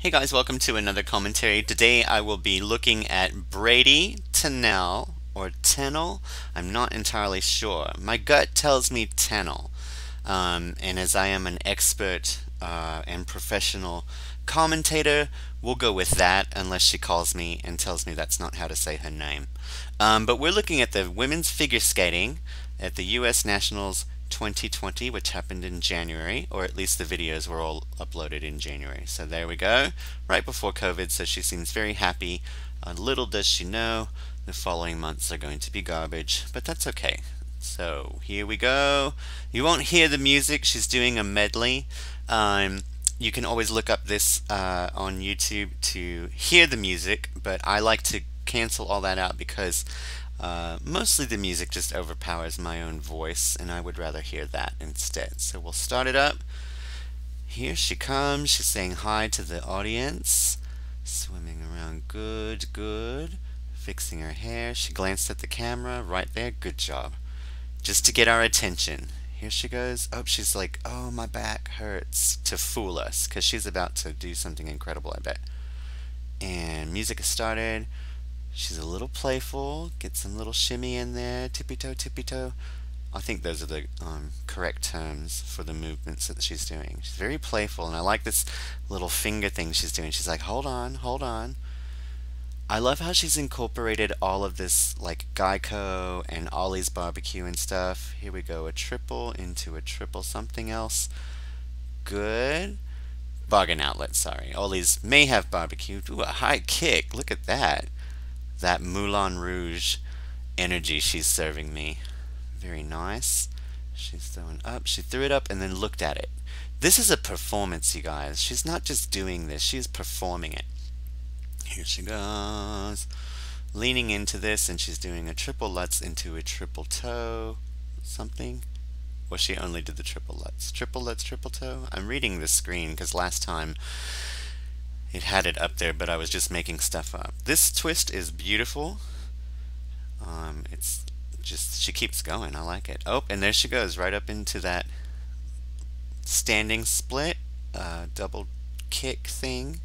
Hey guys, welcome to another commentary. Today I will be looking at Bradie Tennell or Tennell. I'm not entirely sure. My gut tells me Tennell. Um, and as I am an expert uh, and professional commentator, we'll go with that unless she calls me and tells me that's not how to say her name. Um, but we're looking at the women's figure skating at the U.S. Nationals 2020, which happened in January, or at least the videos were all uploaded in January. So there we go, right before COVID, so she seems very happy. Uh, little does she know, the following months are going to be garbage, but that's okay. So here we go. You won't hear the music, she's doing a medley. Um, you can always look up this uh, on YouTube to hear the music, but I like to cancel all that out because uh, mostly the music just overpowers my own voice, and I would rather hear that instead. So we'll start it up. Here she comes. She's saying hi to the audience. Swimming around good, good. Fixing her hair. She glanced at the camera right there. Good job. Just to get our attention. Here she goes. Oh, she's like, oh, my back hurts to fool us because she's about to do something incredible, I bet. And music has started. She's a little playful, get some little shimmy in there, tippy toe, tippy toe. I think those are the um, correct terms for the movements that she's doing. She's very playful, and I like this little finger thing she's doing. She's like, hold on, hold on. I love how she's incorporated all of this, like Geico and Ollie's barbecue and stuff. Here we go, a triple into a triple something else. Good. Bargain outlet, sorry. Ollie's may have barbecue. Ooh, a high kick. Look at that that Moulin Rouge energy she's serving me. Very nice. She's throwing up. She threw it up and then looked at it. This is a performance, you guys. She's not just doing this, she's performing it. Here she goes. Leaning into this, and she's doing a triple Lutz into a triple toe. Something. Well, she only did the triple Lutz. Triple Lutz, triple toe? I'm reading the screen because last time it had it up there, but I was just making stuff up. This twist is beautiful. Um, it's just, she keeps going. I like it. Oh, and there she goes, right up into that standing split, uh, double kick thing.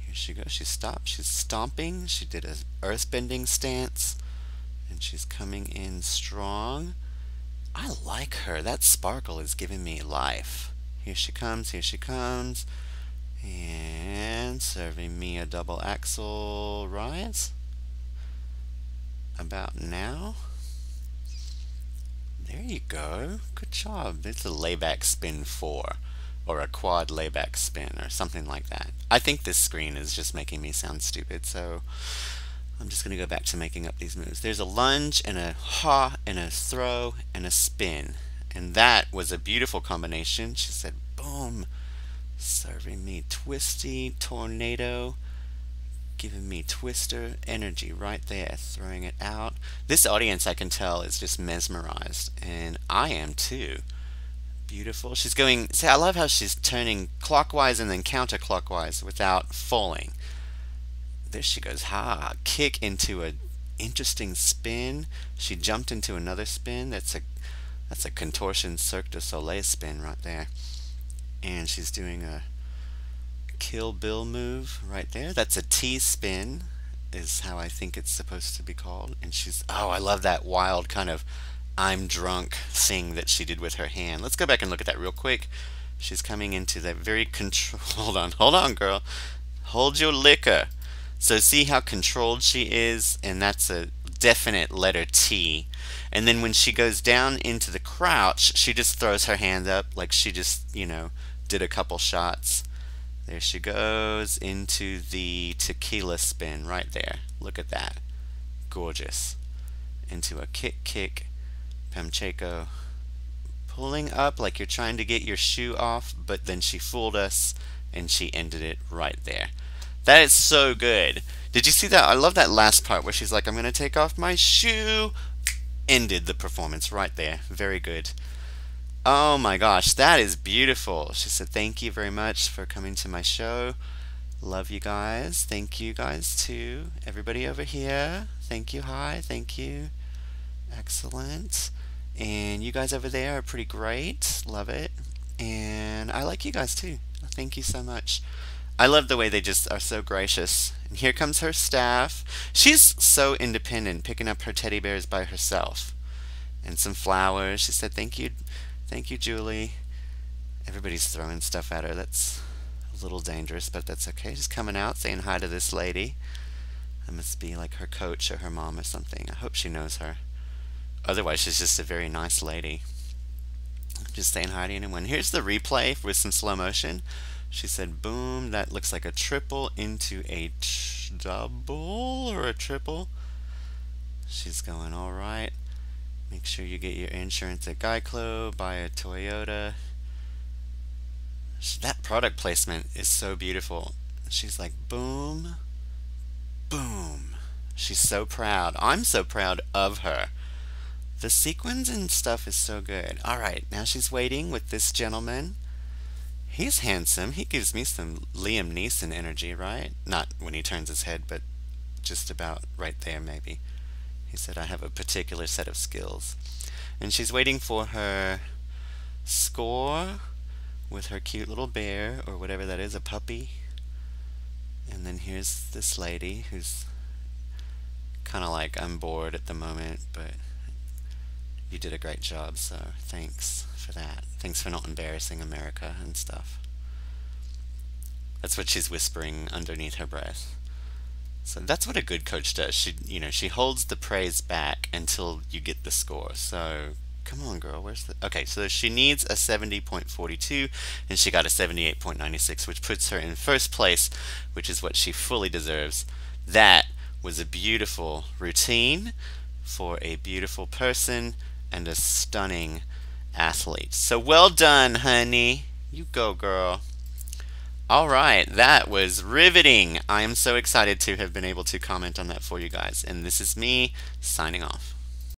Here she goes. She stopped. She's stomping. She did a earthbending stance, and she's coming in strong. I like her. That sparkle is giving me life. Here she comes. Here she comes. And serving me a double axel rise. About now. There you go. Good job. It's a layback spin 4 or a quad layback spin or something like that. I think this screen is just making me sound stupid, so I'm just going to go back to making up these moves. There's a lunge and a ha and a throw and a spin. And that was a beautiful combination. She said, boom. Serving me twisty tornado. Giving me twister energy right there, throwing it out. This audience, I can tell, is just mesmerized, and I am too. Beautiful. She's going, see, I love how she's turning clockwise and then counterclockwise without falling. There she goes. Ha! Kick into a interesting spin. She jumped into another spin. That's a that's a contortion Cirque du Soleil spin right there and she's doing a Kill Bill move right there. That's a T-spin is how I think it's supposed to be called. And she's, oh, I love that wild kind of I'm drunk thing that she did with her hand. Let's go back and look at that real quick. She's coming into that very control. Hold on, hold on, girl. Hold your liquor. So see how controlled she is, and that's a definite letter T. And then when she goes down into the crouch, she just throws her hand up like she just, you know, did a couple shots. There she goes into the tequila spin right there. Look at that. Gorgeous. Into a kick kick. Pamcheko pulling up like you're trying to get your shoe off, but then she fooled us and she ended it right there. That is so good. Did you see that? I love that last part where she's like, I'm going to take off my shoe. Ended the performance right there. Very good. Oh my gosh, that is beautiful. She said, Thank you very much for coming to my show. Love you guys. Thank you guys too. Everybody over here. Thank you. Hi. Thank you. Excellent. And you guys over there are pretty great. Love it. And I like you guys too. Thank you so much. I love the way they just are so gracious. And here comes her staff. She's so independent, picking up her teddy bears by herself. And some flowers. She said, Thank you, thank you, Julie. Everybody's throwing stuff at her. That's a little dangerous, but that's okay. Just coming out, saying hi to this lady. I must be like her coach or her mom or something. I hope she knows her. Otherwise, she's just a very nice lady. Just saying hi to anyone. Here's the replay with some slow motion. She said, boom, that looks like a triple into a double or a triple. She's going, all right. Make sure you get your insurance at Geico, buy a Toyota. That product placement is so beautiful. She's like, boom, boom. She's so proud. I'm so proud of her. The sequins and stuff is so good. Alright, now she's waiting with this gentleman. He's handsome. He gives me some Liam Neeson energy, right? Not when he turns his head, but just about right there, maybe. He said, I have a particular set of skills. And she's waiting for her score with her cute little bear, or whatever that is, a puppy. And then here's this lady who's kind of like, I'm bored at the moment, but you did a great job, so thanks for that. Thanks for not embarrassing America and stuff. That's what she's whispering underneath her breath. So that's what a good coach does. She, you know, she holds the praise back until you get the score. So come on, girl. Where's the? Okay, so she needs a 70.42, and she got a 78.96, which puts her in first place, which is what she fully deserves. That was a beautiful routine for a beautiful person and a stunning athlete. So well done, honey. You go, girl. All right, that was riveting. I am so excited to have been able to comment on that for you guys. And this is me signing off.